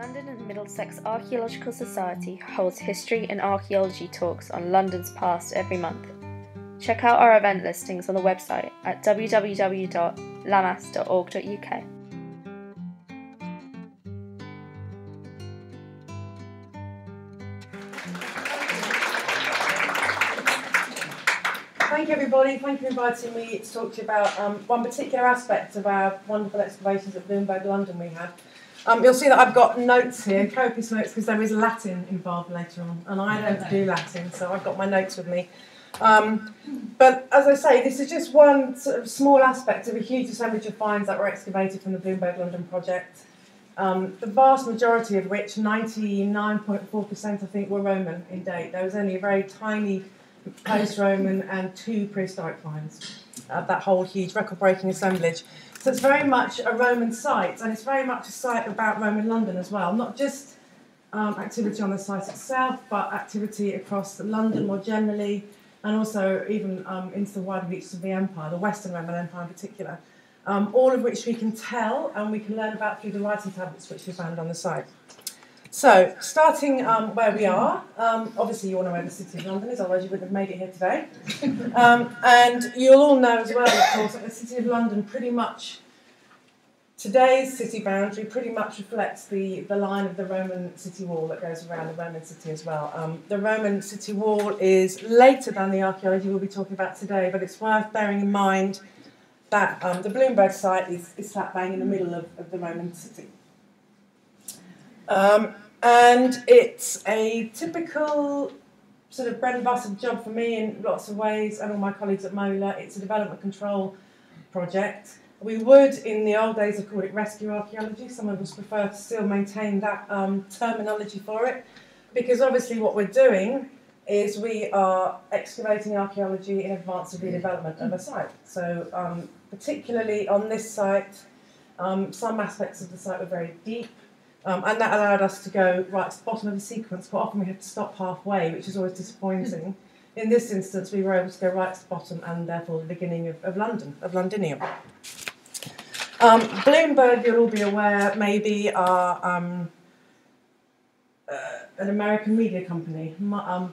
London and Middlesex Archaeological Society holds history and archaeology talks on London's past every month. Check out our event listings on the website at www.lamas.org.uk. Thank you, everybody. Thank you for inviting me to talk to you about um, one particular aspect of our wonderful excavations at Bloomberg, London, we had. Um, you'll see that I've got notes here, copious notes, because there is Latin involved later on, and I don't do Latin, so I've got my notes with me. Um, but as I say, this is just one sort of small aspect of a huge assemblage of finds that were excavated from the Bloomberg London project. Um, the vast majority of which, 99.4%, I think, were Roman in date. There was only a very tiny post-Roman and two prehistoric finds of that whole huge record-breaking assemblage. So it's very much a Roman site, and it's very much a site about Roman London as well. Not just um, activity on the site itself, but activity across London more generally, and also even um, into the wider reaches of the empire, the Western Roman Empire in particular. Um, all of which we can tell and we can learn about through the writing tablets which we found on the site. So, starting um, where we are, um, obviously you all know where the City of London is, otherwise you wouldn't have made it here today. Um, and you'll all know as well, of course, that the City of London pretty much, today's city boundary pretty much reflects the, the line of the Roman city wall that goes around the Roman city as well. Um, the Roman city wall is later than the archaeology we'll be talking about today, but it's worth bearing in mind that um, the Bloomberg site is, is slap bang in the middle of, of the Roman city. Um, and it's a typical sort of bread and butter job for me in lots of ways, and all my colleagues at MOLA. It's a development control project. We would, in the old days, have called it rescue archaeology. Some of us prefer to still maintain that um, terminology for it, because obviously what we're doing is we are excavating archaeology in advance of the development of a site. So, um, particularly on this site, um, some aspects of the site were very deep, um, and that allowed us to go right to the bottom of the sequence. Quite often we had to stop halfway, which is always disappointing. In this instance, we were able to go right to the bottom and therefore the beginning of, of London, of Londinium. Um, Bloomberg, you'll all be aware, maybe are um, uh, an American media company. Um,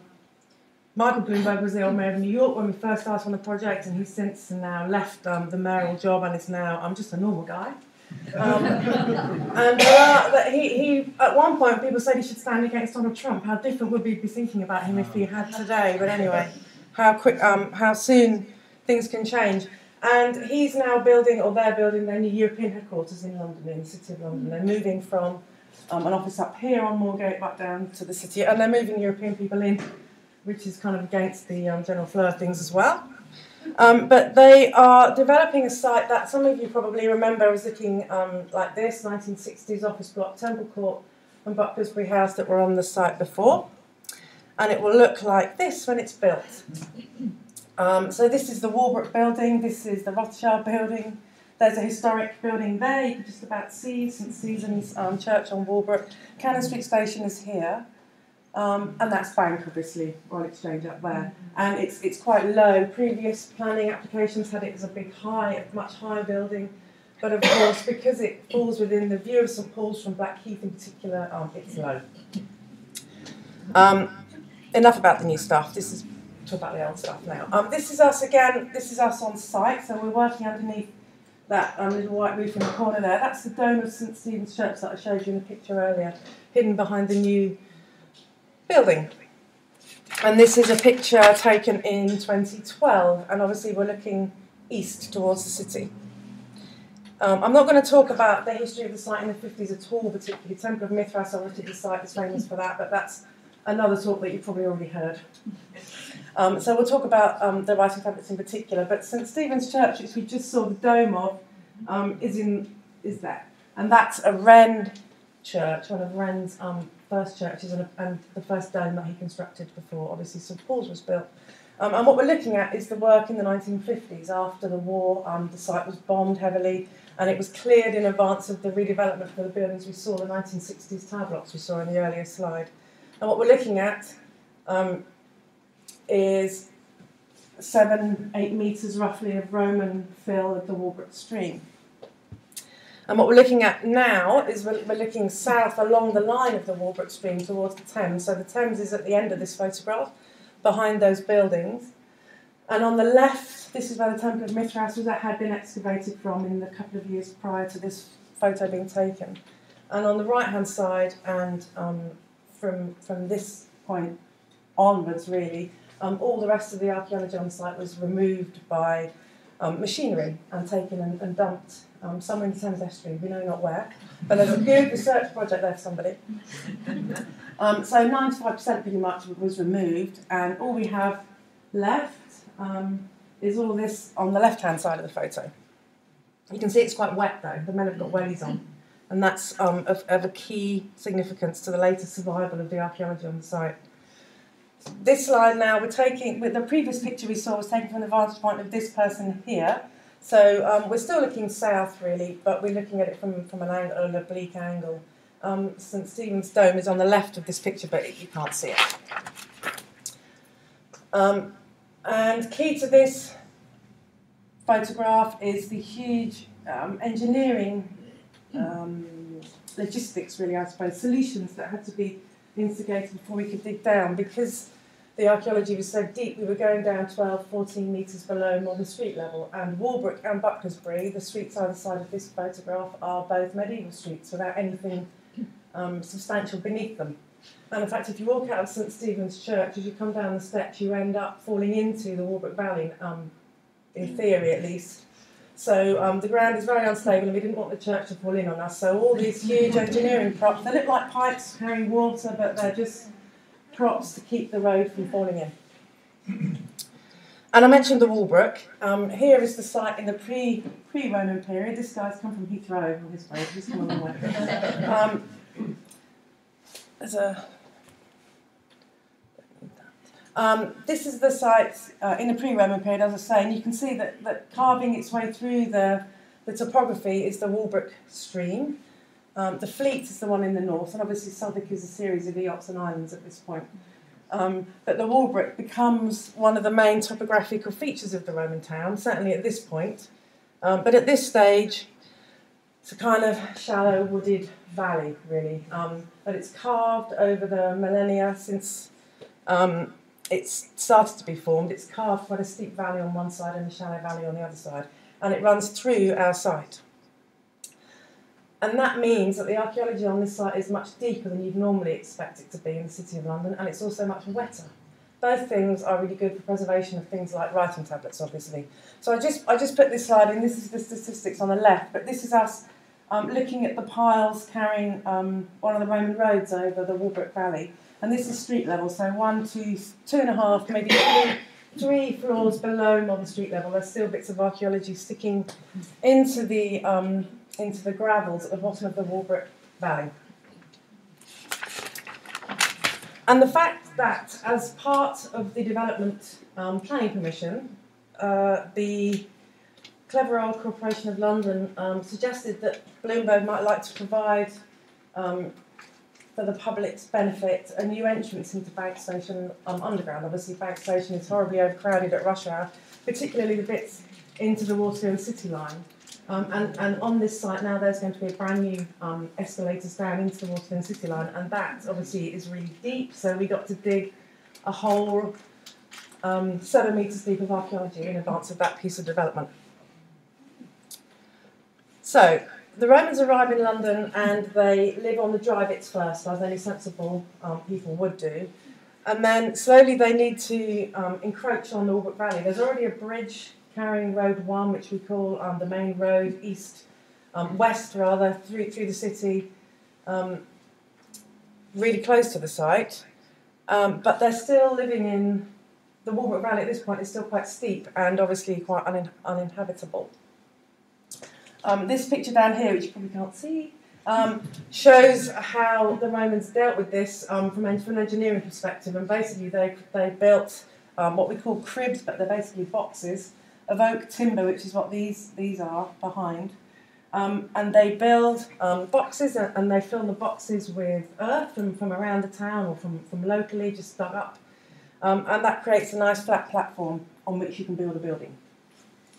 Michael Bloomberg was the old mayor of New York when we first started on the project, and he's since now left um, the mayoral job and is now I'm just a normal guy. Um, and uh, he, he, at one point, people said he should stand against Donald Trump. How different would we be thinking about him if he had today? But anyway, how quick, um, how soon things can change. And he's now building, or they're building their new European headquarters in London, in the city of London. They're moving from um, an office up here on Moorgate back down to the city, and they're moving European people in, which is kind of against the um, general flow of things as well. Um, but they are developing a site that some of you probably remember as looking um, like this 1960s office block, Temple Court, and Bucklersbury House that were on the site before. And it will look like this when it's built. Um, so, this is the Walbrook building, this is the Rothschild building. There's a historic building there, you can just about see St Stephen's um, Church on Walbrook. Cannon Street Station is here. Um, and that's Bank, obviously, Royal Exchange up there. And it's, it's quite low. Previous planning applications had it as a big high, much higher building. But of course, because it falls within the view of St Paul's from Blackheath in particular, um, it's low. Um, enough about the new stuff. This is talk about the old stuff now. Um, this is us again. This is us on site. So we're working underneath that um, little white roof in the corner there. That's the dome of St Stephen's Church that I showed you in the picture earlier, hidden behind the new building. And this is a picture taken in 2012, and obviously we're looking east towards the city. Um, I'm not going to talk about the history of the site in the 50s at all, particularly Temple of Mithras, obviously the site is famous for that, but that's another talk that you've probably already heard. Um, so we'll talk about um, the writing tablets in particular, but St Stephen's Church, which we just saw the dome of, um, is in is there, and that's a Wren church, one of Wren's um, first churches and, and, the first dome that he constructed before, obviously, St Paul's was built. Um, and what we're looking at is the work in the 1950s. After the war, um, the site was bombed heavily and it was cleared in advance of the redevelopment for the buildings we saw, the 1960s tower blocks we saw in the earlier slide. And what we're looking at um, is seven, eight metres roughly of Roman fill of the Walbrook stream. And what we're looking at now is we're, we're looking south along the line of the Walbrook stream towards the Thames. So the Thames is at the end of this photograph, behind those buildings. And on the left, this is where the Temple of Mithras was that had been excavated from in the couple of years prior to this photo being taken. And on the right hand side, and um, from, from this point onwards, really, um, all the rest of the archaeology on site was removed by um, machinery and taken and, and dumped um, somewhere in the Thames Estuary, we know not where. But there's a good research project there for somebody. Um, so 95% pretty much was removed, and all we have left um, is all this on the left hand side of the photo. You can see it's quite wet though, the men have got wellies on, and that's um, of, of a key significance to the later survival of the archaeology on the site this slide now we're taking with the previous picture we saw was taken from the vantage point of this person here so um, we're still looking south really but we're looking at it from, from an angle an oblique angle. Um, St Stephen's Dome is on the left of this picture but you can't see it. Um, and key to this photograph is the huge um, engineering um, logistics really I suppose solutions that had to be instigated before we could dig down because the archaeology was so deep, we were going down 12, 14 metres below modern street level. And Walbrook and Bucklersbury, the streets either side of this photograph, are both medieval streets without anything um, substantial beneath them. And in fact, if you walk out of St Stephen's Church, as you come down the steps, you end up falling into the Walbrook Valley, um, in theory at least. So um, the ground is very unstable, and we didn't want the church to fall in on us. So all these huge engineering props, they look like pipes carrying water, but they're just props to keep the road from falling in. And I mentioned the Walbrook. Um, here is the site in the pre pre Roman period. This guy's come from Heathrow on his boat. He's come a long way. Um, a. Um, this is the site uh, in the pre-Roman period, as I say, and you can see that, that carving its way through the, the topography is the Walbrook stream. Um, the Fleet is the one in the north, and obviously Southwark is a series of eyots and islands at this point. Um, but the Walbrook becomes one of the main topographical features of the Roman town, certainly at this point. Um, but at this stage, it's a kind of shallow wooded valley, really. Um, but it's carved over the millennia since um, it's started to be formed. It's carved quite a steep valley on one side and a shallow valley on the other side, and it runs through our site. And that means that the archaeology on this site is much deeper than you'd normally expect it to be in the City of London, and it's also much wetter. Both things are really good for preservation of things like writing tablets, obviously. So I just I just put this slide in. This is the statistics on the left, but this is us um, looking at the piles carrying um, one of the Roman roads over the Walbrook Valley, and this is street level. So one, two, two and a half, maybe three, three floors below modern street level. There's still bits of archaeology sticking into the um, into the gravels at the bottom of the Walbrook Valley. And the fact that, as part of the development um, planning permission, uh, the Clever Old Corporation of London um, suggested that Bloomberg might like to provide, um, for the public's benefit, a new entrance into Bank Station um, underground. Obviously, Bank Station is horribly overcrowded at rush hour, particularly the bits into the Waterloo and City line. Um, and, and on this site now, there's going to be a brand new um, escalators down into the Waterloo City line, and that obviously is really deep. So we got to dig a whole um, seven metres deep of archaeology in advance of that piece of development. So the Romans arrive in London and they live on the dry bits first, as any sensible um, people would do. And then slowly they need to um, encroach on the Walbrook Valley. There's already a bridge carrying Road 1, which we call um, the main road, east, um, west rather, through, through the city, um, really close to the site. Um, but they're still living in the Walbrook Valley at this point is still quite steep and obviously quite unin- uninhabitable. Um, this picture down here, which you probably can't see, um, shows how the Romans dealt with this um, from, an, engineering perspective. And basically, they, they built um, what we call cribs, but they're basically boxes of oak timber, which is what these, these are behind. Um, and they build um, boxes and they fill the boxes with earth from, from around the town or from, from locally, just dug up. Um, and that creates a nice flat platform on which you can build a building.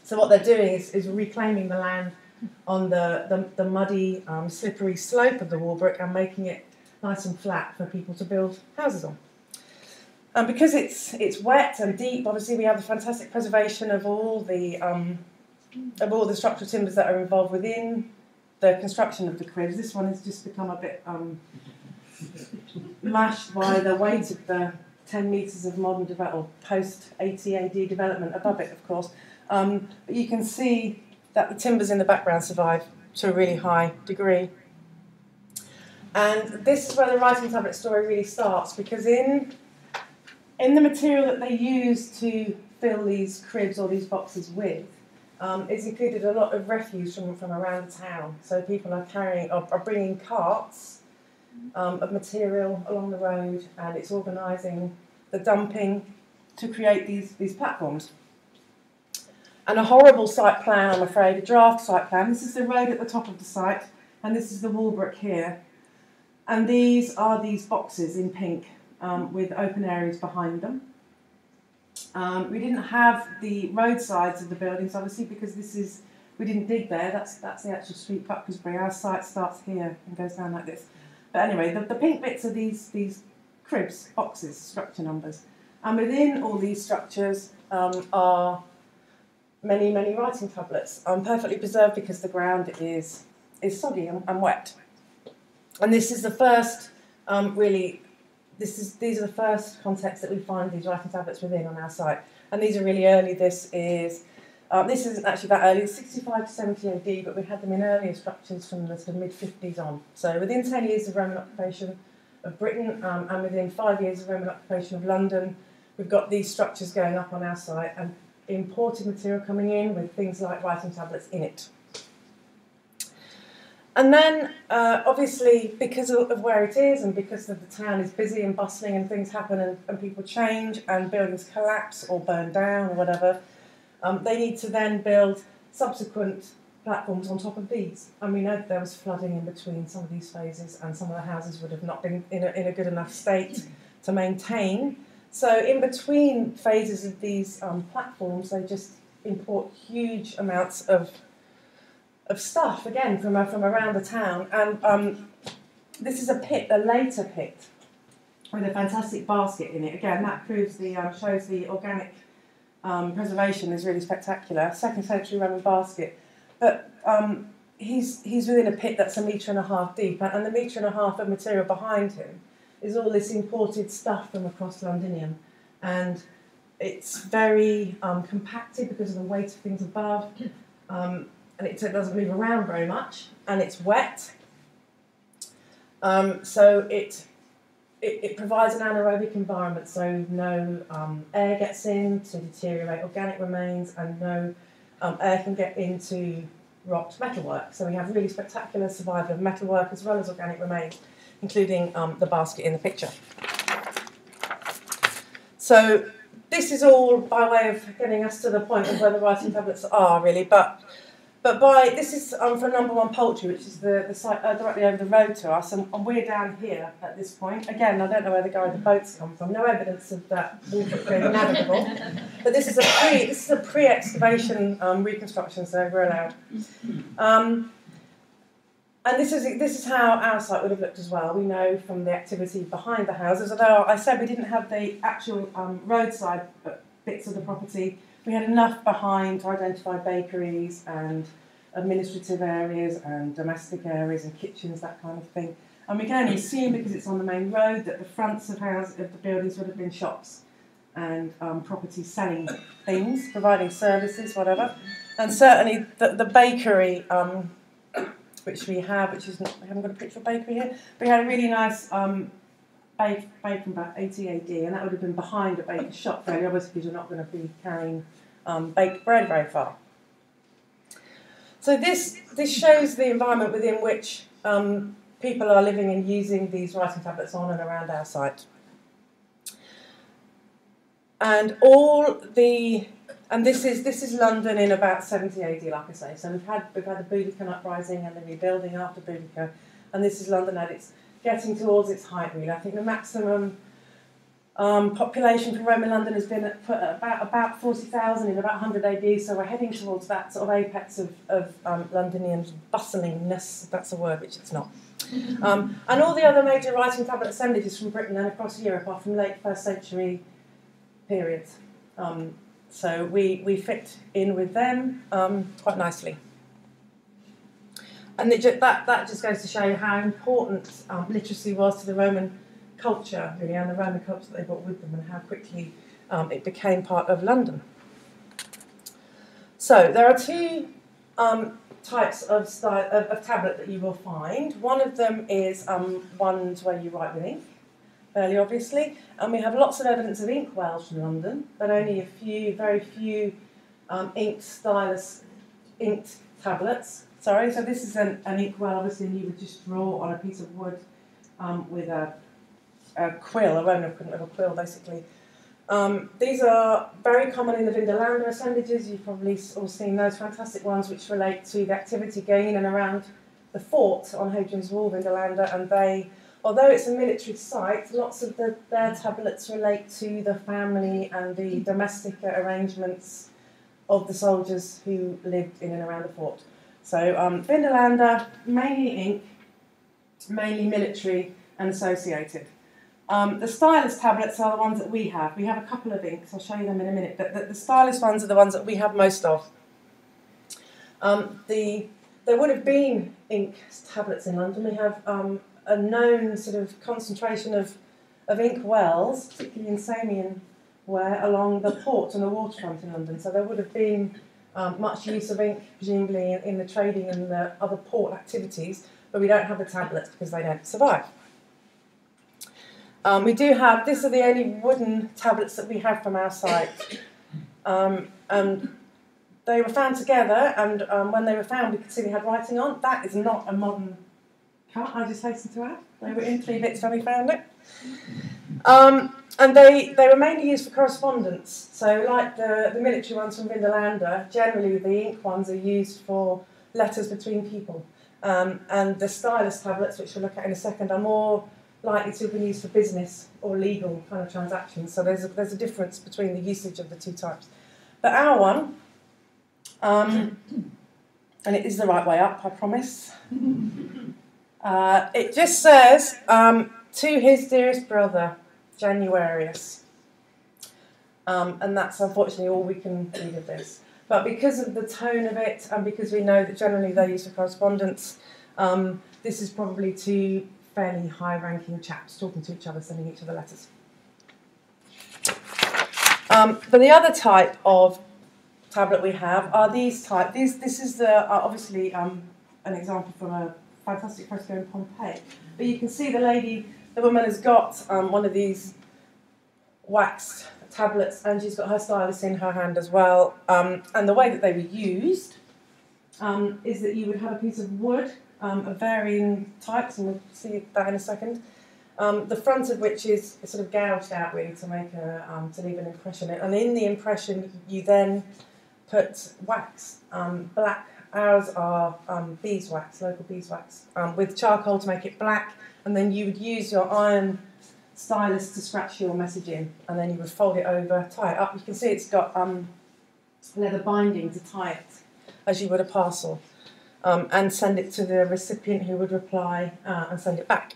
So what they're doing is, is reclaiming the land on the, the, the muddy, um, slippery slope of the Walbrook and making it nice and flat for people to build houses on. And because it's it's wet and deep, obviously we have the fantastic preservation of all the um, of all the structural timbers that are involved within the construction of the cribs. This one has just become a bit um, mashed by the weight of the 10 metres of modern development, post 80 AD development above it, of course. Um, but you can see that the timbers in the background survive to a really high degree. And this is where the writing tablet story really starts because in, in the material that they use to fill these cribs or these boxes with, um, it's included a lot of refuse from, from around town. So people are carrying, are, are bringing carts um, of material along the road and it's organising the dumping to create these, these platforms. And a horrible site plan, I'm afraid, a draft site plan. This is the road at the top of the site, and this is the Walbrook here. And these are these boxes in pink um, with open areas behind them. Um, we didn't have the roadsides of the buildings, obviously, because this is we didn't dig there. That's that's the actual street Bucklersbury. Our site starts here and goes down like this. But anyway, the, the pink bits are these these cribs, boxes, structure numbers, and within all these structures um, are many many writing tablets, um, perfectly preserved because the ground is is soggy and, and wet. And this is the first um, really this is these are the first contexts that we find these writing tablets within on our site, and these are really early. This is um, this isn't actually that early, it's 65 to 70 AD, but we had them in earlier structures from the sort of mid 50s on. So within 10 years of Roman occupation of Britain, um, and within five years of Roman occupation of London, we've got these structures going up on our site and imported material coming in with things like writing tablets in it. And then, uh, obviously, because of, where it is and because the town is busy and bustling and things happen and, and people change and buildings collapse or burn down or whatever, um, they need to then build subsequent platforms on top of these. And we know that there was flooding in between some of these phases and some of the houses would have not been in a, in a good enough state to maintain. So, in between phases of these um, platforms, they just import huge amounts of of stuff again from, uh, from around the town. And um, this is a pit, a later pit, with a fantastic basket in it. Again, that proves the um, shows the organic um, preservation is really spectacular. Second century Roman basket, but um, he's he's within a pit that's a metre and a half deep, and the metre and a half of material behind him is all this imported stuff from across Londinium, and it's very um, compacted because of the weight of things above. And it doesn't move around very much, and it's wet. Um, so it, it, it provides an anaerobic environment, so no um, air gets in to deteriorate organic remains, and no um, air can get into rocked metalwork. So we have really spectacular survival of metalwork as well as organic remains, including um, the basket in the picture. So this is all by way of getting us to the point of where the writing tablets are, really, but but by this is um, from Number One Poultry, which is the, the site uh, directly over the road to us, and, and, we're down here at this point. Again, I don't know where the guy with the boats come from. No evidence of that water being navigable. But this is a pre this is a pre-excavation um, reconstruction, so we're allowed. Um, and this is this is how our site would have looked as well. We know from the activity behind the houses. Although I said we didn't have the actual um, roadside bits of the property we had enough behind to identify bakeries and administrative areas and domestic areas and kitchens, that kind of thing. And we can only assume because it's on the main road that the fronts of houses of the buildings would have been shops and um, properties selling things, providing services, whatever. And certainly the, the bakery, um, which we have, which is we haven't got a picture of bakery here. But we had a really nice um, bake, about 80 AD, and that would have been behind a baker's shop, very obviously, because you're not going to be carrying um, baked bread very far. So this this shows the environment within which um, people are living and using these writing tablets on and around our site. And all the and this is this is London in about 70 AD, like I say. So we've had we've had the Boudicca uprising and the rebuilding after Boudicca, and this is London at its getting towards its height. Really, I think the maximum Um, population for Roman London has been at, put about about forty thousand in about hundred AD, so we're heading towards that sort of apex of, of um, Londonian bustlingness. If that's a word, which it's not. Um, and all the other major writing tablet assemblages from Britain and across Europe are from late first century periods. Um, so we, we fit in with them um, quite nicely. And ju- that, that just goes to show you how important um, literacy was to the Roman culture, really, and the Roman culture that they brought with them, and how quickly um, it became part of London. So there are two um, types of, style, of, of, tablet that you will find. One of them is um, ones where you write with ink, fairly obviously, and we have lots of evidence of ink wells from London, but only a few, very few um, inked stylus, inked tablets. Sorry, so this is an, an ink well, obviously, and you would just draw on a piece of wood um, with a, a quill, a Roman equivalent of a quill, basically. Um, these are very common in the Vindolanda assemblages. You've probably all seen those fantastic ones which relate to the activity going in and around the fort on Hadrian's Wall, Vindolanda, and they, although it's a military site, lots of the, their tablets relate to the family and the domestic arrangements of the soldiers who lived in and around the fort. So um, Vindolanda, mainly ink, mainly military and associated. Um, the stylus tablets are the ones that we have. We have a couple of inks, I'll show you them in a minute, but the, the stylus ones are the ones that we have most of. Um, the, there would have been ink tablets in London. We have um, a known sort of concentration of, of ink wells, particularly in Samian ware, along the port and the waterfront in London. So there would have been um, much use of ink, presumably, in, in the trading and the other port activities, but we don't have the tablets because they don't survive. Um, we do have, these are the only wooden tablets that we have from our site. Um, and they were found together, and um, when they were found, we could see they had writing on. That is not a modern cut, I just hasten to add. They were in three bits when we found it. Um, and they, they were mainly used for correspondence. So, like the, the military ones from Vindolanda, generally the ink ones are used for letters between people. Um, and the stylus tablets, which we'll look at in a second, are more likely to have been used for business or legal kind of transactions. So there's a, there's a difference between the usage of the two types. But our one, um, and it is the right way up, I promise. Uh, it just says, um, to his dearest brother, Januarius. Um, and that's unfortunately all we can read of this. But because of the tone of it, and because we know that generally they're used for correspondence, um, this is probably to fairly high ranking chaps talking to each other, sending each other letters. Um, but the other type of tablet we have are these type. These, this is the, uh, obviously um, an example from a fantastic fresco in Pompeii. But you can see the lady, the woman has got um, one of these waxed tablets and she's got her stylus in her hand as well. Um, and the way that they were used um, is that you would have a piece of wood um, of varying types, and we'll see that in a second. Um, the front of which is sort of gouged out really to make a um, to leave an impression. And in the impression, you then put wax, um, black. Ours are um, beeswax, local beeswax, um, with charcoal to make it black, and then you would use your iron stylus to scratch your message in, and then you would fold it over, tie it up. You can see it's got leather binding to tie it, as you would a parcel um, and send it to the recipient who would reply uh, and send it back.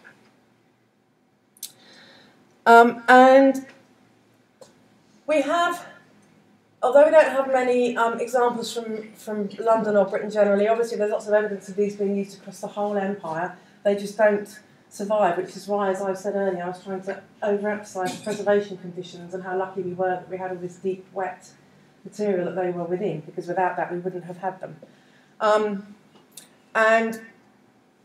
Um, and we have, although we don't have many um, examples from, from London or Britain generally, obviously there's lots of evidence of these being used across the whole empire. They just don't survive, which is why, as I said earlier, I was trying to overemphasise preservation conditions and how lucky we were that we had all this deep, wet material that they were within, because without that we wouldn't have had them. Um, and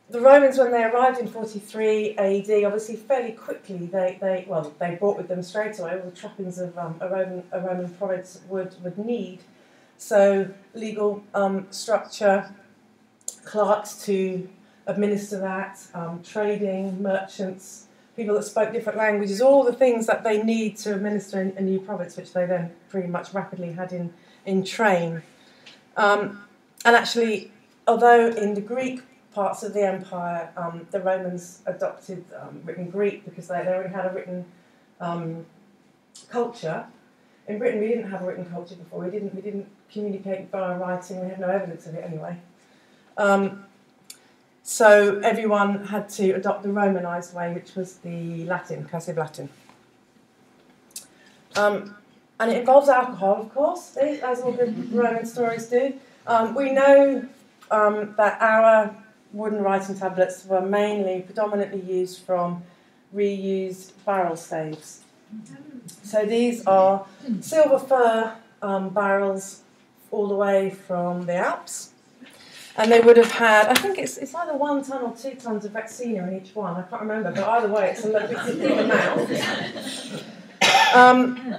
the Romans, when they arrived in 43 AD, obviously fairly quickly, they, they well, they brought with them straight away all the trappings of um, a, Roman, a Roman province would, would need. So, legal um, structure, clerks to administer that, um, trading, merchants, people that spoke different languages, all the things that they need to administer in a new province, which they then pretty much rapidly had in, in train. Um, and actually, although in the Greek parts of the empire, um, the Romans adopted um, written Greek because they, they already had a written um, culture. In Britain, we didn't have a written culture before. We didn't. We didn't communicate via writing. We had no evidence of it anyway. Um, so everyone had to adopt the Romanized way, which was the Latin, cursive Latin. Um, and it involves alcohol, of course, as all good Roman stories do. Um, we know um, that our wooden writing tablets were mainly, predominantly used from reused barrel staves. So these are silver fir um, barrels all the way from the Alps. And they would have had, I think it's, it's either one ton or two tons of Retsina in each one. I can't remember, but either way, it's a big amount. Um,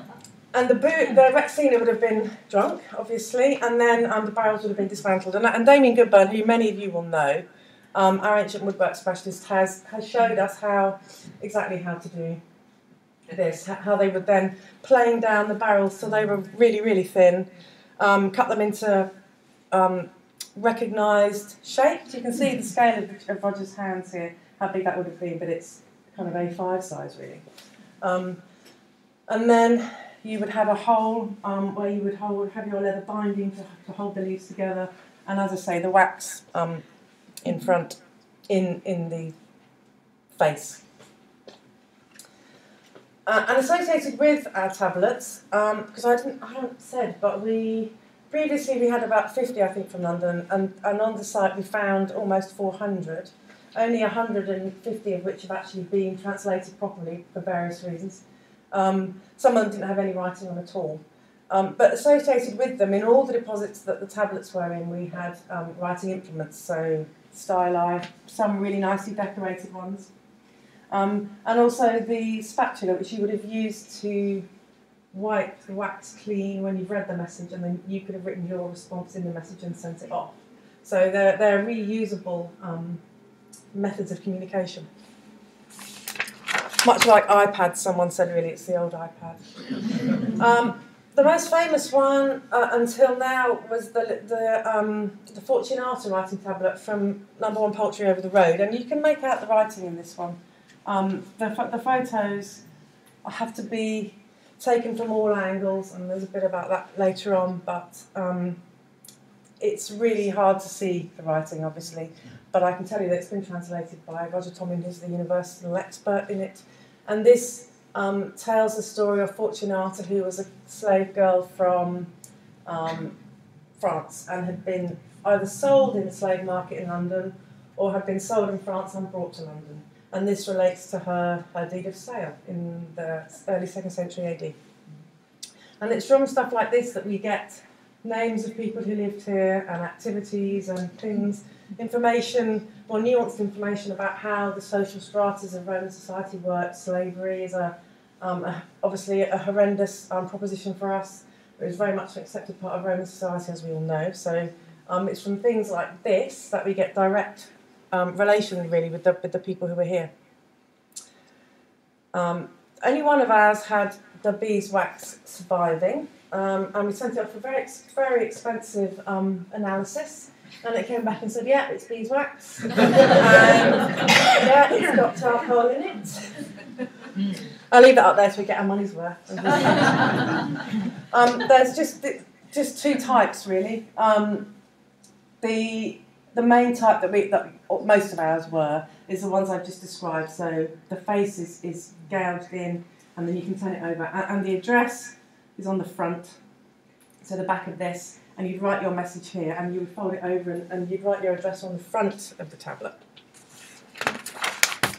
and the boot, the Retsina would have been drunk, obviously, and then um, the barrels would have been dismantled. And, and Damian Goodburn, who many of you will know, um, our ancient woodwork specialist, has, has showed us how exactly how to do this, how they would then plane down the barrels so they were really, really thin, um, cut them into um, recognised shapes. You can see the scale of, of, Roger's hands here, how big that would have been, but it's kind of A5 size really. Um, and then you would have a hole um, where you would hold, have your leather binding to, to hold the leaves together, and as I say, the wax um, in front, in in the face. Uh, and associated with our tablets, because um, I didn't, I haven't said, but we previously we had about 50, I think, from London, and, and on the site we found almost 400, only 150 of which have actually been translated properly for various reasons. Um, some of them didn't have any writing on at all. Um, but associated with them, in all the deposits that the tablets were in, we had um, writing implements, so styli, some really nicely decorated ones. Um, and also the spatula, which you would have used to wipe the wax clean when you've read the message, and then you could have written your response in the message and sent it off. So they're, they're reusable um, methods of communication. Much like iPads, someone said, really, it's the old iPad. Um, the most famous one uh, until now was the, the, um, the Fortunata writing tablet from Number One Poultry over the road, and you can make out the writing in this one. Um, the, the photos have to be taken from all angles, and there's a bit about that later on, but um, it's really hard to see the writing, obviously. But I can tell you that it's been translated by Roger Tomlin, who's the universal expert in it. And this um, tells the story of Fortunata, who was a slave girl from um, France and had been either sold in the slave market in London or had been sold in France and brought to London. And this relates to her, her deed of sale in the early second century AD. And it's from stuff like this that we get names of people who lived here and activities and things information, more nuanced information about how the social stratas of Roman society work. Slavery is a, um, a obviously a horrendous um, proposition for us. It was very much an accepted part of Roman society, as we all know. So um, it's from things like this that we get direct um, relation, really, with the, with the people who were here. Um, only one of ours had the beeswax surviving, um, and we sent it off for very, very expensive analysis. And it came back and said, yeah, it's beeswax. yeah, it's got charcoal in it. I'll leave that up there so we get our money's worth. um, there's just just two types really. Um, the the main type that we that most of ours were is the ones I've just described. So the face is, is gouged in, and then you can turn it over, and, and the address is on the front. So the back of this and you'd write your message here and you would fold it over and, and you'd write your address on the front of the tablet.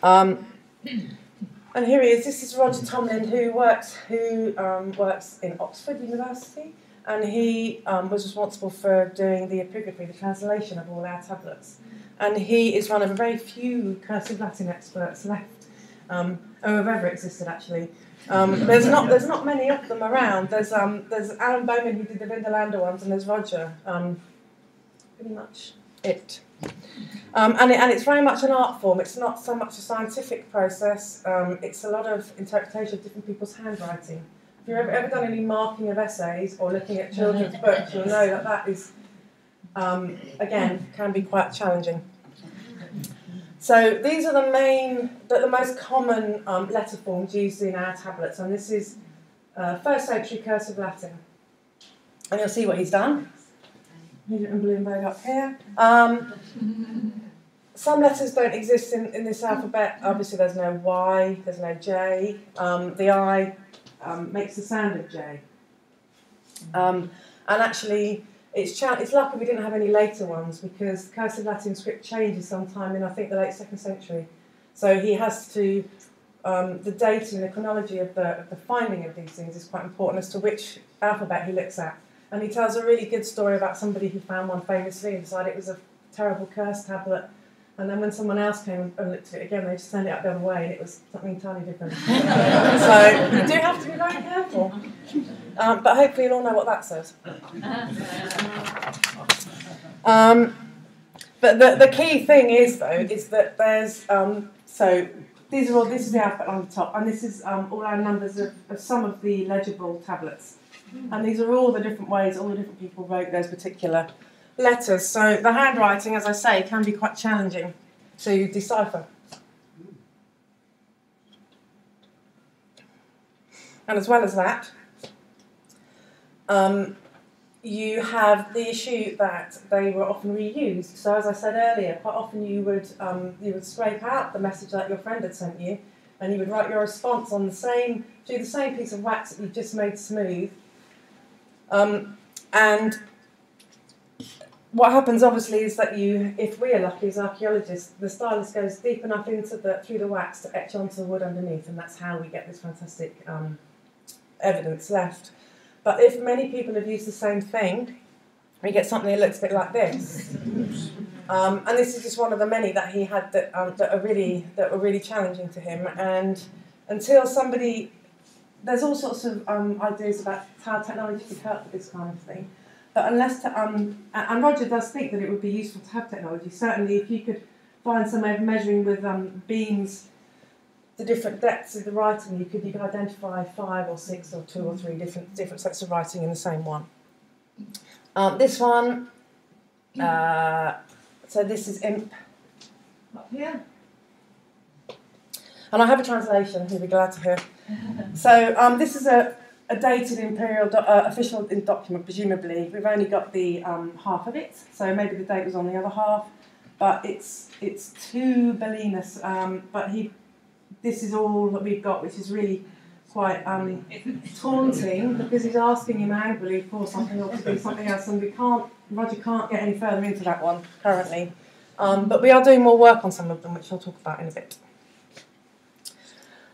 Um, and here he is. This is Roger Tomlin, who works who um, works in Oxford University, and he um, was responsible for doing the epigraphy, the translation of all our tablets. And he is one of a very few cursive Latin experts left, um, who have ever existed actually. Um, there's not there's not many of them around. There's um, there's Alan Bowman who did the Vindolanda ones, and there's Roger. Um, pretty much it. Um, and, it, and it's very much an art form. It's not so much a scientific process. Um, it's a lot of interpretation of different people's handwriting. If you've ever, ever done any marking of essays or looking at children's books, you'll know that that is, um, again, can be quite challenging. So these are the main, the, the most common um, letter forms used in our tablets, and this is uh, first century cursive Latin. And you'll see what he's done. Written Bloomberg up here. Um, some letters don't exist in, in this alphabet. Obviously, there's no Y, there's no J. Um, the I um, makes the sound of J. Um, and actually, it's, it's lucky we didn't have any later ones because cursive Latin script changes sometime in, I think, the late second century. So he has to, um, the dating, and the chronology of the, of the finding of these things is quite important as to which alphabet he looks at. And he tells a really good story about somebody who found one famously and decided it was a terrible curse tablet. And then when someone else came and looked at it again, they just turned it up the other way and it was something entirely different. so you do have to be very careful. Um, but hopefully you'll all know what that says. Um, but the, the key thing is, though, is that there's, um, so these are all, this is the alphabet on the top, and this is um, all our numbers of, of some of the legible tablets. And these are all the different ways all the different people wrote those particular letters. So the handwriting, as I say, can be quite challenging to decipher. And as well as that, um, you have the issue that they were often reused. So as I said earlier, quite often you would um, you would scrape out the message that your friend had sent you, and you would write your response on the same do the same piece of wax that you just made smooth. Um, and what happens obviously is that you, if we are lucky as archaeologists, the stylus goes deep enough into the through the wax to etch onto the wood underneath, and that's how we get this fantastic um, evidence left. But if many people have used the same thing, we get something that looks a bit like this. Um, and this is just one of the many that he had that, um, that are really that were really challenging to him. And until somebody, there's all sorts of um, ideas about how technology could help with this kind of thing. But unless, to, um, and Roger does think that it would be useful to have technology. Certainly, if you could find some way of measuring with um, beams the different depths of the writing, you could you could identify five or six or two or three different different sets of writing in the same one. Um, this one, uh, so this is imp up here, and I have a translation. You'll be glad to hear. So um, this is a, a dated imperial do- uh, official document, presumably. We've only got the um, half of it, so maybe the date was on the other half. But it's it's to Belinus, um, but he this is all that we've got, which is really quite um, taunting because he's asking him angrily for something or to do something else, and we can't. Roger can't get any further into that one currently, um, but we are doing more work on some of them, which I'll talk about in a bit.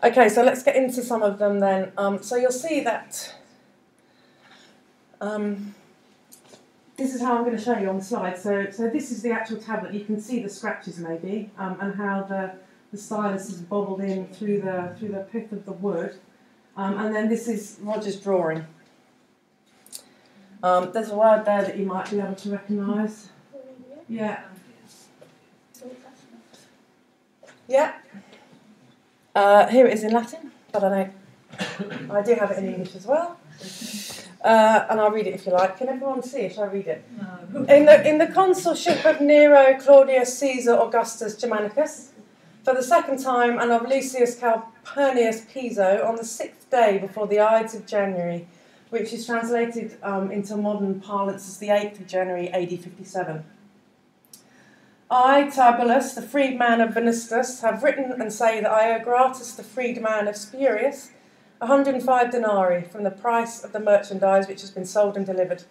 Okay, so let's get into some of them then. Um, so you'll see that. Um, this is how I'm going to show you on the slide. So, so this is the actual tablet. You can see the scratches maybe, um, and how the the stylus is bobbled in through the through the pith of the wood, um, and then this is Roger's drawing. Um, there's a word there that you might be able to recognise. Yeah. Yeah. Uh, here it is in Latin, but I don't. I do have it in English as well. Uh, and I'll read it if you like. Can everyone see it? Shall I read it? In the, in the consulship of Nero, Claudius, Caesar, Augustus, Germanicus, for the second time, and of Lucius Calpurnius Piso, on the sixth day before the Ides of January, which is translated um, into modern parlance as the 8th of January AD 57. I, Tibullus, the freedman of Venustus, have written and say that I owe the freedman of Spurius, 105 denarii from the price of the merchandise which has been sold and delivered.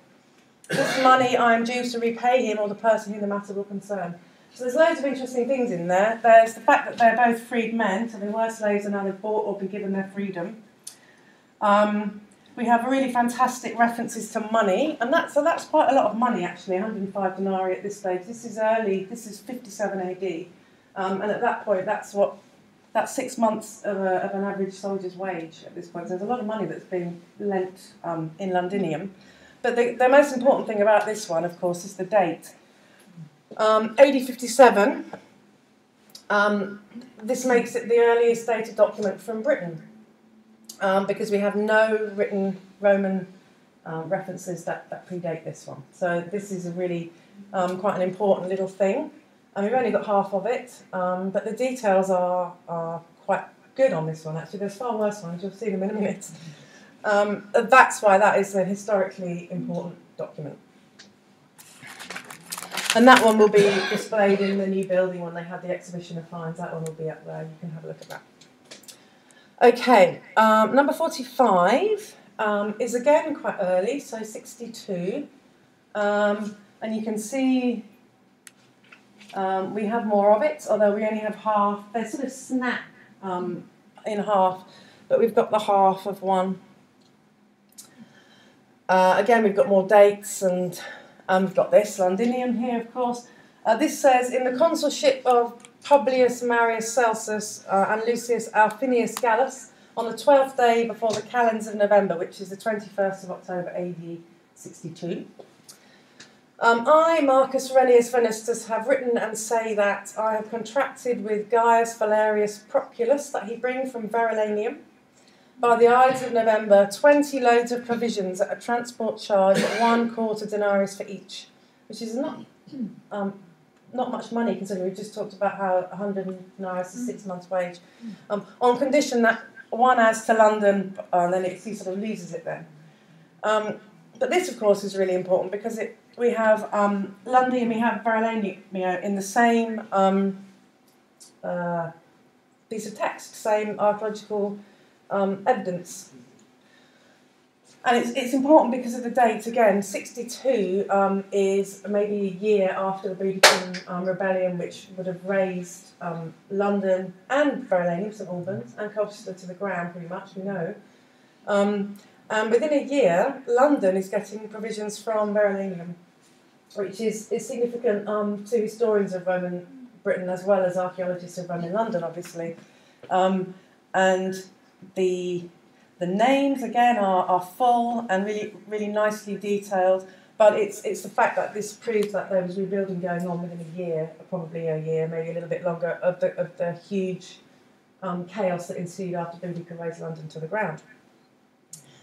This money I am due to repay him or the person whom the matter will concern. So there's loads of interesting things in there. There's the fact that they're both freed men, so they were slaves and now they've bought or been given their freedom. Um, we have really fantastic references to money, and that's so that's quite a lot of money actually. 105 denarii at this stage. This is early. This is 57 AD, um, and at that point, that's what that's six months of, a, of an average soldier's wage at this point. So there's a lot of money that's been lent um, in Londinium. But the, the most important thing about this one, of course, is the date. Um, AD 57. Um, this makes it the earliest dated document from Britain um, because we have no written Roman um, references that, that predate this one. So this is a really um, quite an important little thing. And we've only got half of it, um, but the details are, are quite good on this one actually. There's far worse ones, you'll see them in a minute. Um, that's why that is a historically important document. And that one will be displayed in the new building when they have the exhibition of finds. That one will be up there. You can have a look at that. Okay, um, number 45 um, is again quite early, so 62. Um, and you can see um, we have more of it, although we only have half. They're sort of snap um, in half, but we've got the half of one. Uh, again, we've got more dates, and um, we've got this Londinium here, of course. Uh, this says in the consulship of Publius Marius Celsus uh, and Lucius Alfinius Gallus on the 12th day before the calends of November, which is the 21st of October AD 62. Um, I, Marcus Aurelius Venustus, have written and say that I have contracted with Gaius Valerius Proculus that he bring from Verulamium by the Ides of November 20 loads of provisions at a transport charge of one quarter denarius for each, which is not um, not much money considering we've just talked about how 100 denarius is a six months' wage, um, on condition that one adds to London and then it he sort of loses it then. Um, but this, of course, is really important because it we have um, London and we have Verulamium in the same um, uh, piece of text, same archaeological um, evidence. And it's, it's important because of the date, again, 62 um, is maybe a year after the Boudicca um, rebellion, which would have razed um, London and Verulamium, St Albans, and Colchester to the ground, pretty much, we know. Um, and within a year, London is getting provisions from Verulamium, which is, is significant um, to historians of Roman Britain as well as archaeologists of Roman London, obviously. Um, and the, the names, again, are, are full and really, really nicely detailed, but it's, it's the fact that this proves that there was rebuilding going on within a year, probably a year, maybe a little bit longer, of the, of the huge um, chaos that ensued after Boudicca razed London to the ground.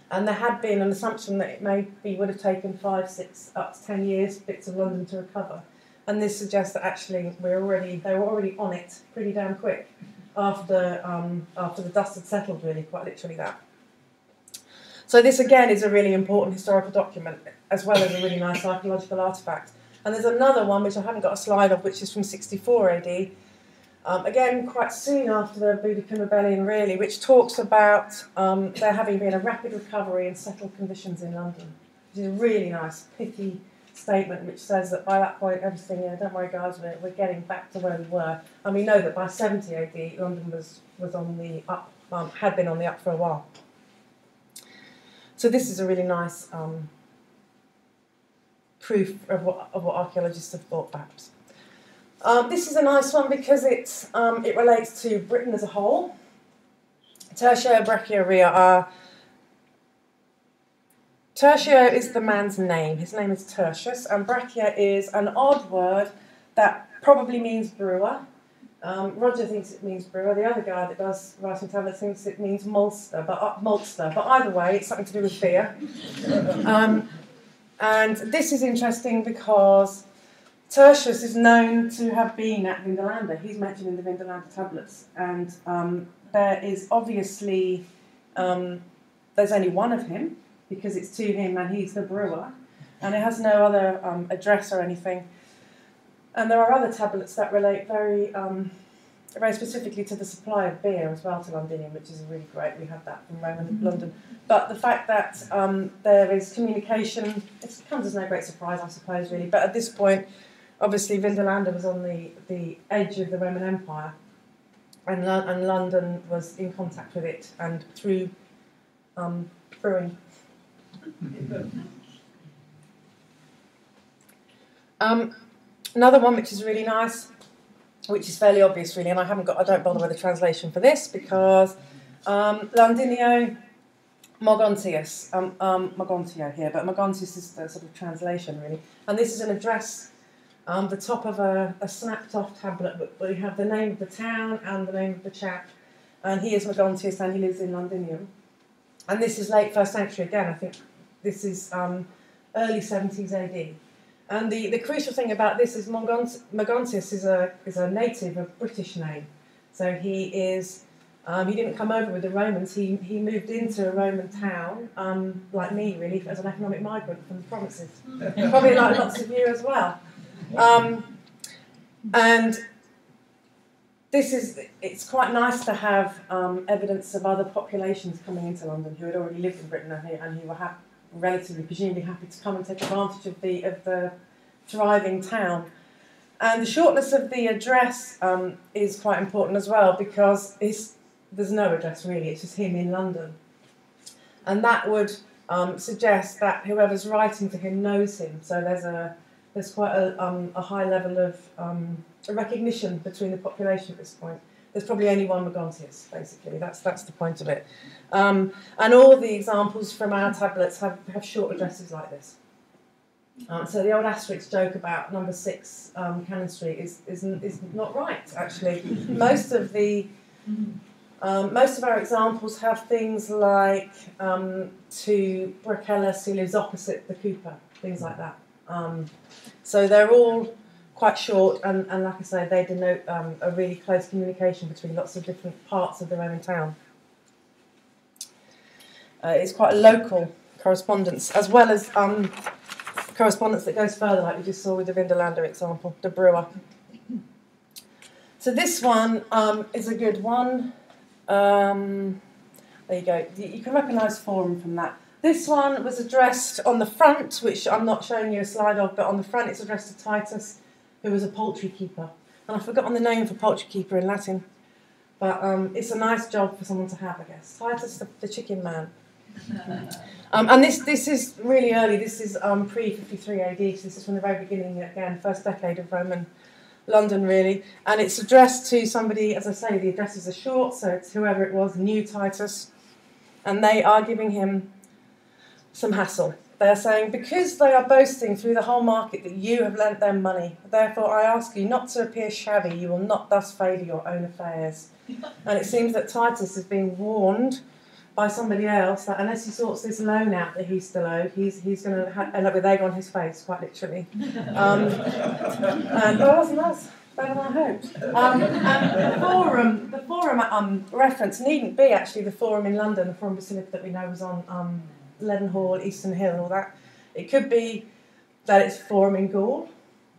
And there had been an assumption that it maybe would have taken five, six, up to ten years bits of London to recover. And this suggests that actually we're already they were already on it pretty damn quick after um, after the dust had settled, really, quite literally that. So this again is a really important historical document, as well as a really nice archaeological artifact. And there's another one which I haven't got a slide of, which is from 64 AD, um, again, quite soon after the Boudicca Rebellion, really, which talks about um, there having been a rapid recovery in settled conditions in London, which is a really nice, pithy statement which says that by that point, everything, you don't worry, guys, we're, we're getting back to where we were. And we know that by 70 AD, London was, was on the up, um, had been on the up for a while. So this is a really nice um, proof of what, of what archaeologists have thought, perhaps. Um, this is a nice one because it, um, it relates to Britain as a whole. Tertio Brachia Rea are. Tertio is the man's name. His name is Tertius, and Brachia is an odd word that probably means brewer. Um, Roger thinks it means brewer. The other guy that does writing tablets thinks it means maltster, but uh, maltster. But either way, it's something to do with beer. Um, and this is interesting because Tertius is known to have been at Vindolanda. He's mentioned in the Vindolanda tablets, and um, there is obviously um, there's only one of him because it's to him and he's the brewer, and it has no other um, address or anything. And there are other tablets that relate very um, very specifically to the supply of beer as well to Londinium, which is really great. We have that from Roman mm-hmm. London. But the fact that um, there is communication, it comes as no great surprise, I suppose, really. But at this point, obviously Vindolanda was on the, the edge of the Roman Empire, and, and London was in contact with it and through um, brewing. Um, another one which is really nice, which is fairly obvious really, and I haven't got I don't bother with the translation for this because um, Londinio Mogontius, um, um, Mogontio here, but Mogontius is the sort of translation really, and this is an address um, the top of a, a snapped off tablet, but we have the name of the town and the name of the chap. And he is Magontius and he lives in Londinium. And this is late first century again, I think this is um, early 70s AD. And the, the crucial thing about this is Magontius is a, is a native, a British name. So he is Um, he didn't come over with the Romans. He, he moved into a Roman town, um, like me, really, as an economic migrant from the provinces. Probably like lots of you as well. Um, and this is, it's quite nice to have um, evidence of other populations coming into London who had already lived in Britain and who, and who were ha- relatively, presumably happy to come and take advantage of the, of the thriving town. And the shortness of the address um, is quite important as well because there's no address really, it's just him in London. And that would um, suggest that whoever's writing to him knows him. So there's a there's quite a, um, a high level of um, recognition between the population at this point. There's probably only one Magontius, basically. That's that's the point of it. Um, and all the examples from our tablets have, have short addresses like this. Um, so the old asterisk joke about number six um, Cannon Street is, is, is not right, actually. most of the um, most of our examples have things like um, to Ellis, who lives opposite the Cooper, things like that. Um, so they're all quite short, and, and like I say, they denote um, a really close communication between lots of different parts of the Roman town. Uh, it's quite a local correspondence, as well as um, correspondence that goes further, like we just saw with the Vindolanda example, the brewer. So this one um, is a good one. Um, there you go. You can recognise forum from that. This one was addressed on the front, which I'm not showing you a slide of, but on the front it's addressed to Titus, who was a poultry keeper. And I've forgotten the name for poultry keeper in Latin, but um, it's a nice job for someone to have, I guess. Titus, the, the chicken man. Um, and this, this is really early, this is um, pre 53 AD, so this is from the very beginning, again, first decade of Roman London, really. And it's addressed to somebody, as I say, the addresses are short, so it's whoever it was, new Titus. And they are giving him some hassle. They are saying, because they are boasting through the whole market that you have lent them money, therefore I ask you not to appear shabby, you will not thus favour your own affairs. and it seems that Titus is being warned by somebody else that unless he sorts this loan out that he's still owed, he's, he's going to ha- end up with egg on his face, quite literally. Um, and oh, wasn't that better than I hoped? Um, and the forum, the forum um, reference needn't be actually the forum in London, the forum Basilica that we know was on um, Leadenhall, Eastern Hill, and all that. It could be that it's forum in Gaul.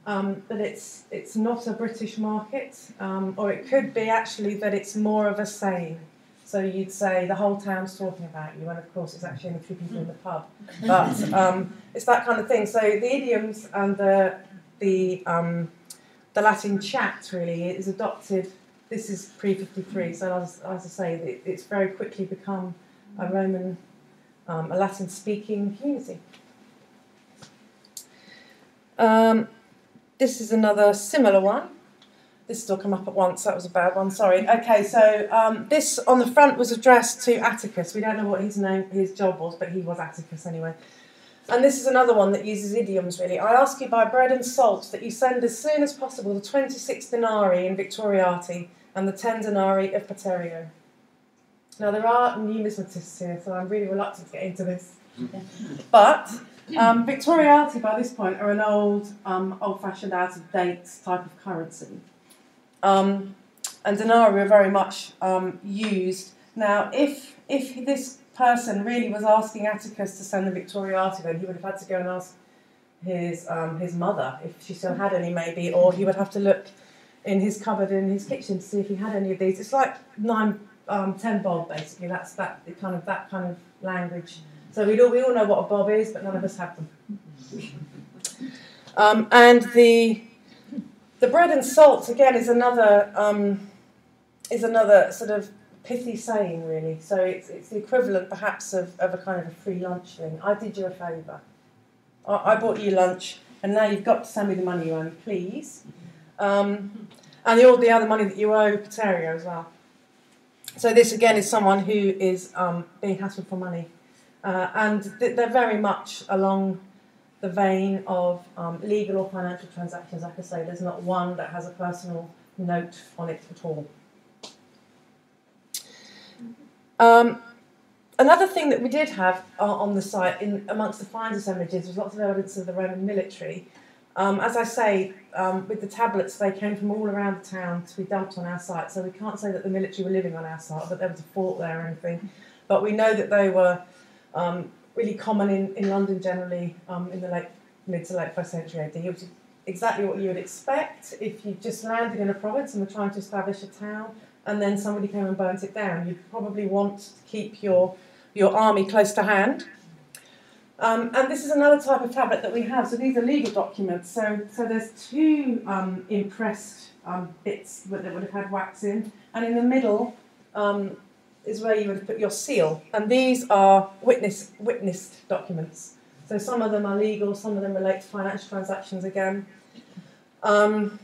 Um, that it's it's not a British market, um, or it could be actually that it's more of a saying so you'd say the whole town's talking about you, and of course it's actually only two people in the pub. But um, it's that kind of thing. So the idioms and the the um, the Latin chat really is adopted. This is pre fifty three. So as, as I say, it, it's very quickly become a Roman, um, a Latin speaking community. Um, this is another similar one this still come up at once. That was a bad one. Sorry. Okay, so um, this on the front was addressed to Atticus. We don't know what his name, his job was, but he was Atticus anyway. And this is another one that uses idioms really. I ask you by bread and salt that you send as soon as possible the 26 denarii in Victoriati and the 10 denarii of Paterio. Now there are numismatists here, so I'm really reluctant to get into this. But um, Victoriati by this point are an old, um, old-fashioned, out-of-date type of currency. Um, and denarii are very much um, used. Now, if if this person really was asking Atticus to send the Victoriati, then he would have had to go and ask his um, his mother if she still had any, maybe, or he would have to look in his cupboard in his kitchen to see if he had any of these. It's like nine, um, ten bob, basically. That's that kind of that kind of language. So we all we all know what a bob is, but none of us have them. Um, and the the bread and salt again is another um, is another sort of pithy saying really. So it's it's the equivalent perhaps of, of a kind of a free lunch thing. I did you a favour. I, I bought you lunch, and now you've got to send me the money you owe please. Um, and the, all the other money that you owe Paterio as well. So this again is someone who is um, being hassled for money, uh, and th- they're very much along the vein of um, legal or financial transactions, like I say, there's not one that has a personal note on it at all. Um, another thing that we did have uh, on the site, in amongst the finds assemblages, was lots of evidence of the Roman military. Um, as I say, um, with the tablets, they came from all around the town to be dumped on our site, so we can't say that the military were living on our site, that there was a fort there or anything. But we know that they were um, really common in, in London generally um, in the late mid to late first century AD. It was exactly what you would expect if you just landed in a province and were trying to establish a town, and then somebody came and burnt it down. You'd probably want to keep your your army close to hand. Um, and this is another type of tablet that we have. So these are legal documents. So, so there's two um, impressed um, bits that would have had wax in, and in the middle um, is where you would put your seal. And these are witness witnessed documents. So some of them are legal, some of them relate to financial transactions again. Um,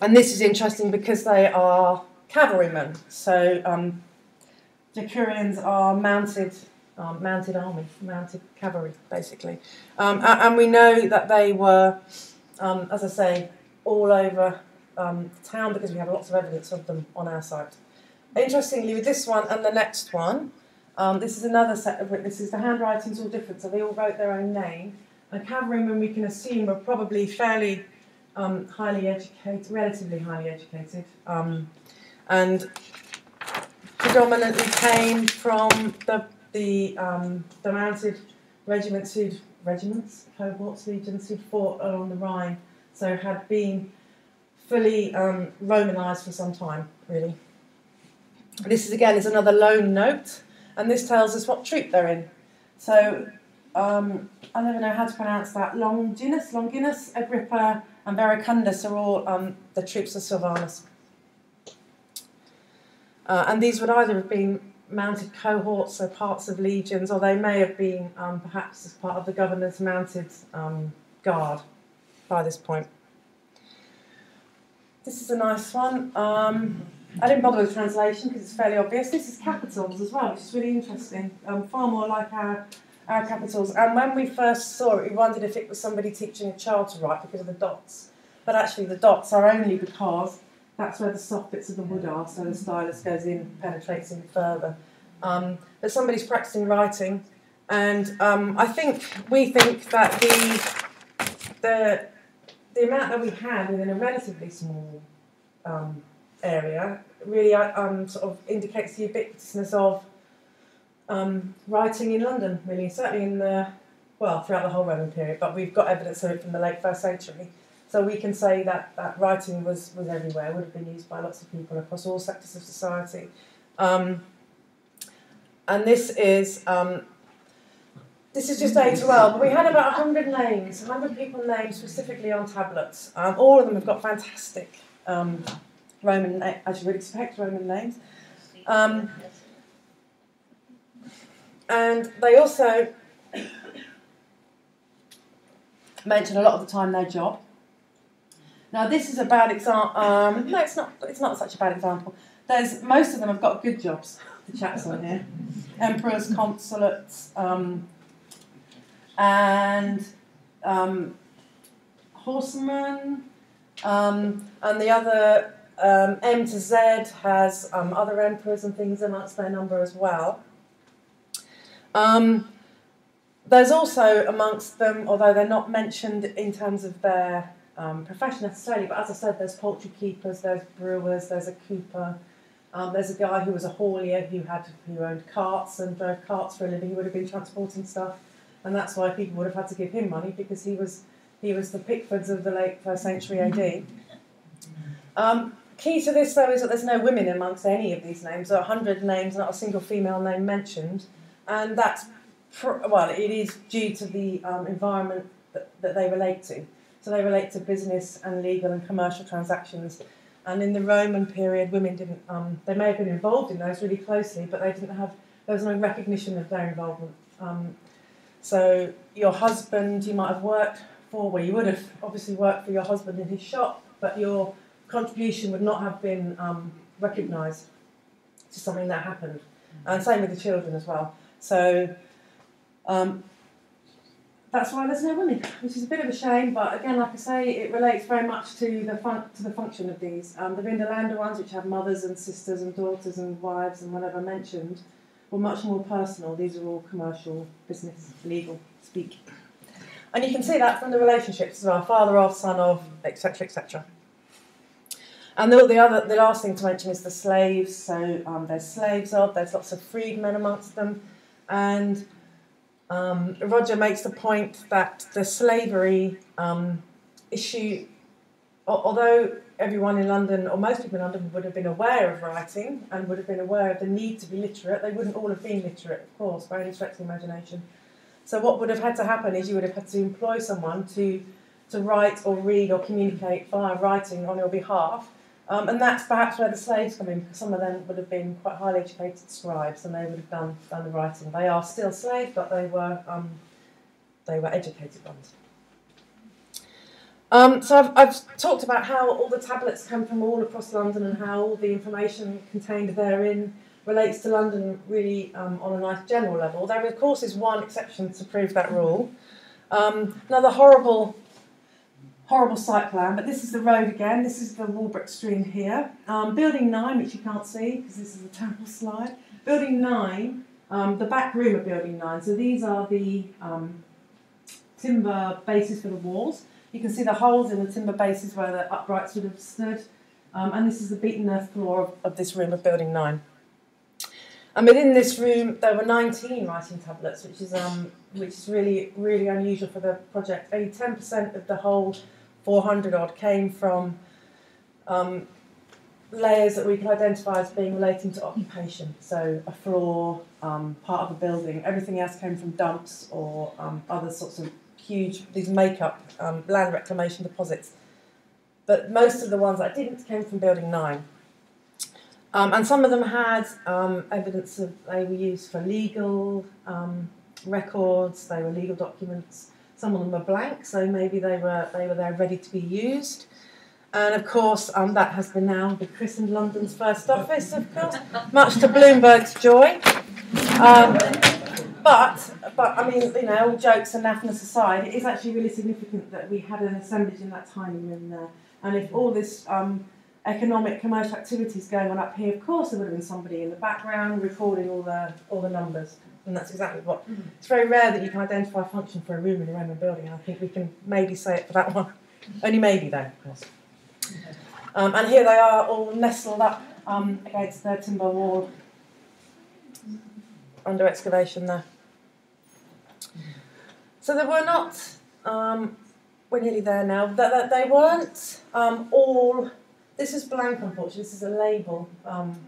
and this is interesting because they are cavalrymen. So um, Decurions are mounted um, mounted army, mounted cavalry, basically. Um, and, we know that they were, um, as I say, all over um, the town because we have lots of evidence of them on our site. Interestingly, with this one and the next one, um, this is another set of witnesses. The handwriting's all different, so they all wrote their own name. And cavalrymen, we can assume, were probably fairly um, highly educated, relatively highly educated, and predominantly came from the the um, the mounted regiments who'd regiments, cohorts, legions who'd fought along the Rhine, so had been fully um, Romanised for some time, really. This is again is another loan note, and this tells us what troop they're in. So um, I never know how to pronounce that. Longinus, Longinus, Agrippa, and Verecundus are all um, the troops of Silvanus. Uh, and these would either have been mounted cohorts, so parts of legions, or they may have been um, perhaps as part of the governor's mounted um, guard by this point. This is a nice one. Um, I didn't bother with translation because it's fairly obvious. This is capitals as well, which is really interesting. Um, far more like our, our capitals. And when we first saw it, we wondered if it was somebody teaching a child to write because of the dots. But actually, the dots are only because that's where the soft bits of the wood are, so the stylus goes in, penetrates in further. Um, but somebody's practicing writing, and um, I think we think that the the the amount that we had within a relatively small um, area really uh, um, sort of indicates the ubiquitousness of um, writing in London, really, certainly in the well throughout the whole Roman period. But we've got evidence of it from the late first century. So we can say that, that writing was, was everywhere, would have been used by lots of people across all sectors of society. Um, and this is um, this is just A to L, but we had about 100 names, 100 people named specifically on tablets. Um, all of them have got fantastic um, Roman, as you would expect, Roman names. Um, and they also mention a lot of the time their job. Now, this is a bad example. Um, no, it's not. It's not such a bad example. There's most of them have got good jobs. The chaps on here, emperors, consulates, um, and um, horsemen, um, and the other um, M to Z has um, other emperors and things amongst their number as well. Um, there's also amongst them, although they're not mentioned in terms of their um, profession necessarily, but as I said, there's poultry keepers, there's brewers, there's a cooper, um, there's a guy who was a haulier who had who owned carts and drove carts for a living. He would have been transporting stuff, and that's why people would have had to give him money because he was he was the Pickfords of the late first century AD. Um, key to this though is that there's no women amongst any of these names. There are hundred names, not a single female name mentioned, and that's well, it is due to the um, environment that they relate to. So they relate to business and legal and commercial transactions. And in the Roman period, women didn't, um, they may have been involved in those really closely, but they didn't have, there was no recognition of their involvement. Um, so your husband, you might have worked for, well, you would have obviously worked for your husband in his shop, but your contribution would not have been um, recognised to something that happened. And same with the children as well. So um, that's why there's no women, which is a bit of a shame. But again, like I say, it relates very much to the fun- to the function of these. Um, the Vindolanda ones, which have mothers and sisters and daughters and wives and whatever mentioned, were much more personal. These are all commercial, business, legal speak. And you can see that from the relationships as well, father of, son of, etc., etc. And the, the other, the last thing to mention is the slaves. So um, there's slaves of, there's lots of freedmen amongst them, and um, Roger makes the point that the slavery um, issue, although everyone in London, or most people in London, would have been aware of writing and would have been aware of the need to be literate, they wouldn't all have been literate, of course, by any stretch of the imagination. So what would have had to happen is you would have had to employ someone to, to write or read or communicate via writing on your behalf um, and that's perhaps where the slaves come in, because some of them would have been quite highly educated scribes, and they would have done, done the writing. They are still slaves, but they were um, they were educated ones. Um, so I've, I've talked about how all the tablets come from all across London, and how all the information contained therein relates to London really um, on a nice general level. There, of course, is one exception to prove that rule. Um, another horrible horrible site plan, but this is the road again. This is the Walbrook Stream here. Um, building 9, which you can't see because this is a terrible slide. Building 9, um, the back room of Building 9. So these are the um, timber bases for the walls. You can see the holes in the timber bases where the uprights would have stood. Um, and this is the beaten earth floor of, of this room of Building 9. And within this room, there were 19 writing tablets, which is um, which is really really unusual for the project. Only 10% of the whole 400 odd came from um, layers that we can identify as being relating to occupation. So a floor, um, part of a building. Everything else came from dumps or um, other sorts of huge, these make-up um, land reclamation deposits. But most of the ones that didn't came from Building 9. Um, and some of them had um, evidence of they were used for legal records, they were legal documents. Some of them were blank, so maybe they were they were there ready to be used. And of course, um, that has been now been christened London's first office, of course, much to Bloomberg's joy. Um, but, but I mean, you know, all jokes and naffness aside, it is actually really significant that we had an assemblage in that tiny room there. And if all this um, economic commercial activities going on up here, of course, there would have been somebody in the background recording all the all the numbers and that's exactly what. Mm-hmm. It's very rare that you can identify a function for a room in a Roman building, and I think we can maybe say it for that one. Only maybe, though, of course. Um, and here they are, all nestled up um, against their timber wall under excavation there. So they were not. Um, we're nearly there now. They, they weren't um, all. This is blank, unfortunately. This is a label. Um,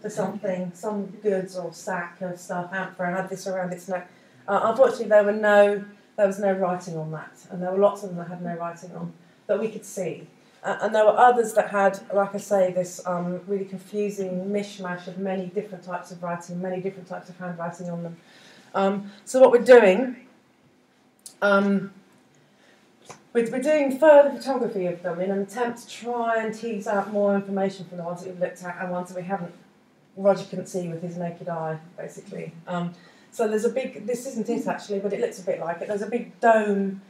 for something, some goods or sack of stuff. Amphora had this around its neck. Uh, unfortunately, there were no, there was no writing on that, and there were lots of them that had no writing on that we could see. Uh, and there were others that had, like I say, this um, really confusing mishmash of many different types of writing, many different types of handwriting on them. Um, so what we're doing, um, we're, we're doing further photography of them in an attempt to try and tease out more information from the ones that we've looked at and ones that we haven't Roger couldn't see with his naked eye, basically. Um, so there's a big, this isn't it actually, but it looks a bit like it. There's a big dome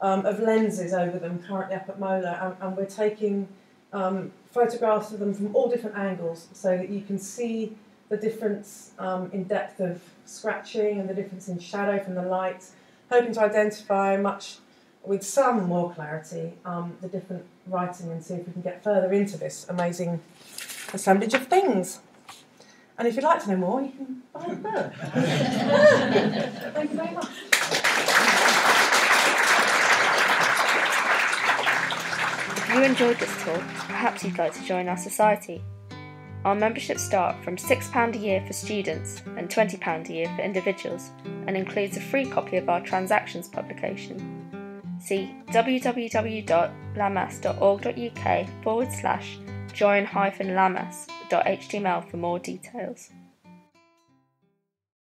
um, of lenses over them currently up at MOLA, and, and we're taking um, photographs of them from all different angles so that you can see the difference um, in depth of scratching and the difference in shadow from the light, hoping to identify much with some more clarity um, the different writing and see if we can get further into this amazing assemblage of things. And if you'd like to know more, you can buy the book. Thank you very much. If you enjoyed this talk, perhaps you'd like to join our society. Our memberships start from £6 a year for students and £20 a year for individuals and includes a free copy of our transactions publication. See www.lamas.org.uk forward slash join-lamas.html for more details.